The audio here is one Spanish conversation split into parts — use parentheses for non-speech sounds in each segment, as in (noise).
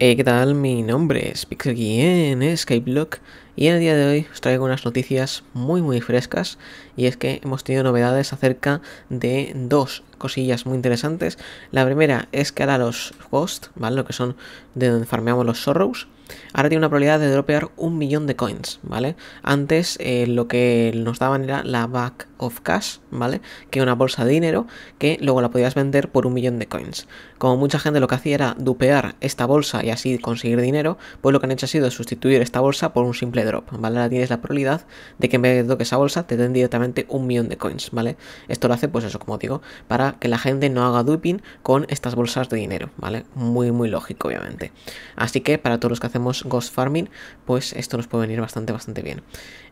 Eh, ¿Qué tal? Mi nombre es Pixel aquí en Skyblock y en el día de hoy os traigo unas noticias muy muy frescas y es que hemos tenido novedades acerca de dos cosillas muy interesantes. La primera es que ahora los Ghost, ¿vale? Lo que son de donde farmeamos los Sorrows, ahora tiene una probabilidad de dropear un millón de coins, ¿vale? Antes eh, lo que nos daban era la back of cash, ¿vale? Que una bolsa de dinero que luego la podías vender por un millón de coins. Como mucha gente lo que hacía era dupear esta bolsa y así conseguir dinero, pues lo que han hecho ha sido sustituir esta bolsa por un simple drop, ¿vale? Ahora tienes la probabilidad de que en vez de que esa bolsa te den directamente un millón de coins, ¿vale? Esto lo hace, pues eso, como digo, para que la gente no haga duping con estas bolsas de dinero, ¿vale? Muy, muy lógico, obviamente. Así que para todos los que hacemos Ghost Farming, pues esto nos puede venir bastante, bastante bien.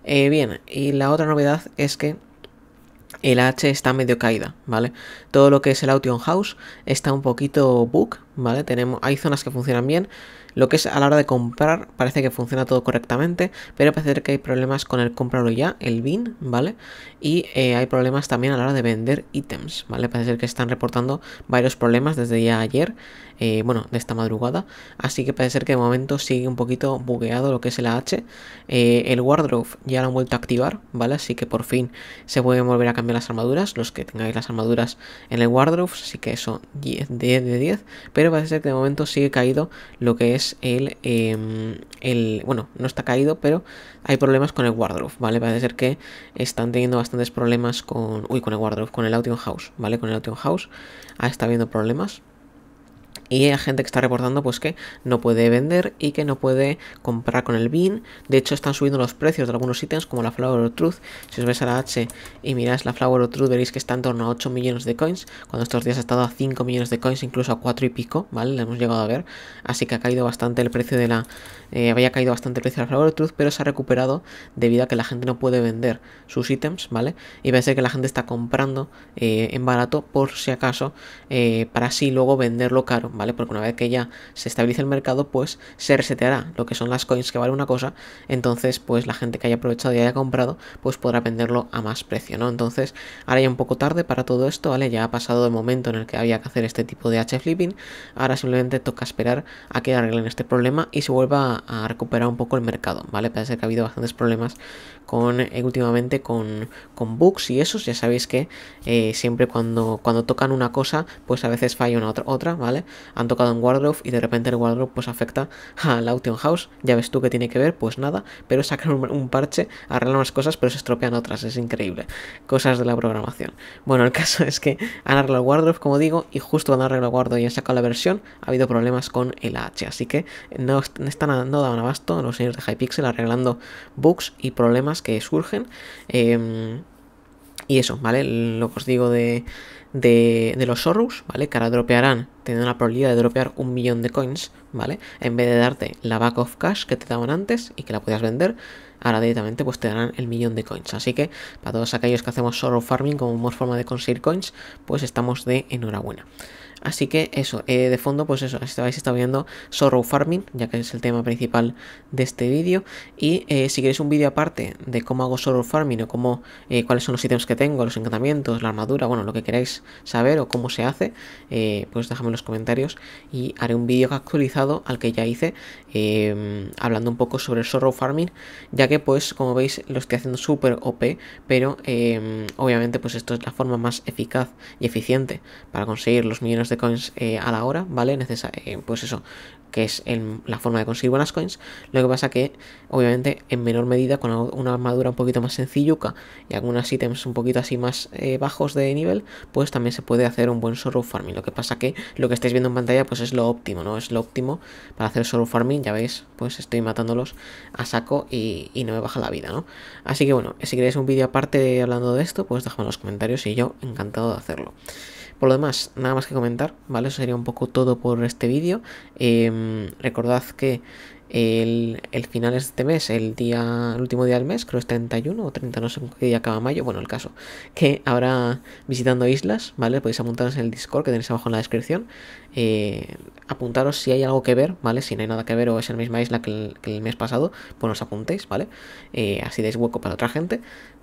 Eh, bien, y la otra novedad es que el H está medio caída, ¿vale? Todo lo que es el Auction House está un poquito bug, ¿vale? Tenemos, hay zonas que funcionan bien, lo que es a la hora de comprar parece que funciona todo correctamente, pero parece que hay problemas con el comprarlo ya, el bin, ¿vale? Y eh, hay problemas también a la hora de vender ítems, ¿vale? Parece ser que están reportando varios problemas desde ya ayer, eh, bueno, de esta madrugada, así que parece ser que de momento sigue un poquito bugueado lo que es el H. Eh, el wardrobe ya lo han vuelto a activar, ¿vale? Así que por fin se pueden volver a cambiar las armaduras, los que tengáis las armaduras en el wardrobe, así que eso 10, 10 de 10, pero parece ser que de momento sigue caído lo que es el, em, el, bueno, no está caído, pero hay problemas con el wardrobe, ¿vale? Parece ser que están teniendo bastantes problemas con, uy, con el wardrobe, con el Auction House, ¿vale? Con el Auction House, ahí está habiendo problemas. Y hay gente que está reportando pues que no puede vender y que no puede comprar con el bin. De hecho están subiendo los precios de algunos ítems como la Flower of Truth. Si os ves a la H y miráis la Flower of Truth veréis que está en torno a 8 millones de coins. Cuando estos días ha estado a 5 millones de coins, incluso a 4 y pico, ¿vale? Le hemos llegado a ver. Así que ha caído bastante el precio de la... Eh, había caído bastante el precio de la Flower of Truth, pero se ha recuperado debido a que la gente no puede vender sus ítems, ¿vale? Y parece que la gente está comprando eh, en barato por si acaso eh, para así luego venderlo caro. ¿Vale? Porque una vez que ya se estabilice el mercado, pues se reseteará lo que son las coins que vale una cosa, entonces pues la gente que haya aprovechado y haya comprado, pues podrá venderlo a más precio, ¿no? Entonces, ahora ya un poco tarde para todo esto, ¿vale? Ya ha pasado el momento en el que había que hacer este tipo de H-flipping, ahora simplemente toca esperar a que arreglen este problema y se vuelva a recuperar un poco el mercado, ¿vale? Parece que ha habido bastantes problemas con eh, últimamente con, con bugs y esos, ya sabéis que eh, siempre cuando, cuando tocan una cosa, pues a veces falla una otra, otra, ¿vale? Han tocado en Wardrobe y de repente el Wardrobe pues afecta al Auction House, ya ves tú que tiene que ver, pues nada, pero sacan un, parche, arreglan unas cosas, pero se estropean otras, es increíble, cosas de la programación. Bueno, el (laughs) caso es que han arreglado el Wardrobe, como digo, y justo cuando han arreglado el Wardrobe y han sacado la versión, ha habido problemas con el H, así que no, están, no daban abasto los señores de Hypixel arreglando bugs y problemas que surgen. Em, y eso, ¿vale? Lo que os digo de, de, los Sorrows, ¿vale? Que ahora dropearán, teniendo la probabilidad de dropear un millón de coins, ¿vale? En vez de darte la back of cash que te daban antes y que la podías vender, ahora directamente pues te darán el millón de coins. Así que para todos aquellos que hacemos Sorrow Farming como forma de conseguir coins, pues estamos de enhorabuena. Así que eso, eh, de fondo, pues eso, habéis estado viendo Sorrow Farming, ya que es el tema principal de este vídeo. Y eh, si queréis un vídeo aparte de cómo hago Sorrow Farming o cómo, eh, cuáles son los ítems que tengo, los encantamientos, la armadura, bueno, lo que queráis saber o cómo se hace, pues déjame en los comentarios y haré un vídeo actualizado al que ya hice hablando un poco sobre Sorrow Farming, ya que pues como veis lo estoy haciendo súper OP, pero obviamente pues esto es la forma más eficaz y eficiente para conseguir los millones de coins eh, a la hora, ¿vale? Necesario, eh, pues eso, que es la forma de conseguir buenas coins. Lo que pasa que, obviamente, en menor medida, con una armadura un poquito más sencilluca y algunos ítems un poquito así más eh, bajos de nivel, pues también se puede hacer un buen sorrow farming. Lo que pasa que lo que estáis viendo en pantalla, pues es lo óptimo, ¿no? Es lo óptimo para hacer sorrow farming, ya veis, pues estoy matándolos a saco y, y no me baja la vida, ¿no? Así que bueno, si queréis un vídeo aparte hablando de esto, pues dejadme en los comentarios y yo encantado de hacerlo. Por lo demás, nada más que comentar, Eso sería un poco todo por este vídeo. Em, recordad que el, final de este mes, el día, el último día del mes, creo es 31 o 30, no sé qué día acaba mayo, bueno, el caso, que ahora visitando islas, ¿vale? Podéis apuntaros en el Discord que tenéis abajo en la descripción, eh, apuntaros si hay algo que ver, ¿vale? Si no hay nada que ver o es la misma isla que el, mes pasado, pues os apuntéis, ¿vale? Eh, así dais hueco para otra gente,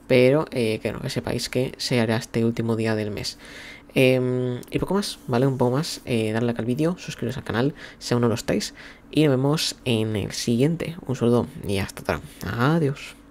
pero eh, que, no, que sepáis que se hará este último día del mes. Em, y poco más, ¿vale? Un poco más. Eh, darle like al vídeo, suscribiros al canal si aún no lo estáis. Y nos vemos en el siguiente. Un saludo y hasta otra. Adiós.